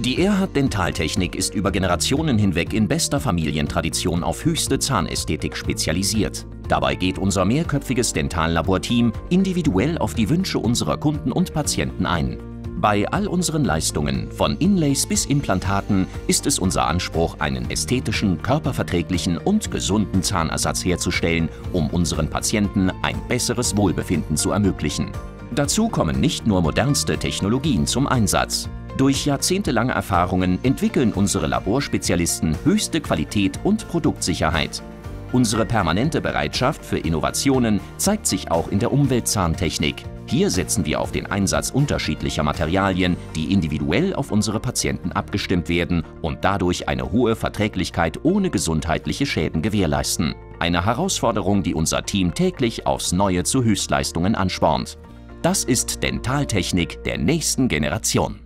Die Erhard Dentaltechnik ist über Generationen hinweg in bester Familientradition auf höchste Zahnästhetik spezialisiert. Dabei geht unser mehrköpfiges Dentallaborteam individuell auf die Wünsche unserer Kunden und Patienten ein. Bei all unseren Leistungen, von Inlays bis Implantaten, ist es unser Anspruch, einen ästhetischen, körperverträglichen und gesunden Zahnersatz herzustellen, um unseren Patienten ein besseres Wohlbefinden zu ermöglichen. Dazu kommen nicht nur modernste Technologien zum Einsatz. Durch jahrzehntelange Erfahrungen entwickeln unsere Laborspezialisten höchste Qualität und Produktsicherheit. Unsere permanente Bereitschaft für Innovationen zeigt sich auch in der Umweltzahntechnik. Hier setzen wir auf den Einsatz unterschiedlicher Materialien, die individuell auf unsere Patienten abgestimmt werden und dadurch eine hohe Verträglichkeit ohne gesundheitliche Schäden gewährleisten. Eine Herausforderung, die unser Team täglich aufs Neue zu Höchstleistungen anspornt. Das ist Dentaltechnik der nächsten Generation.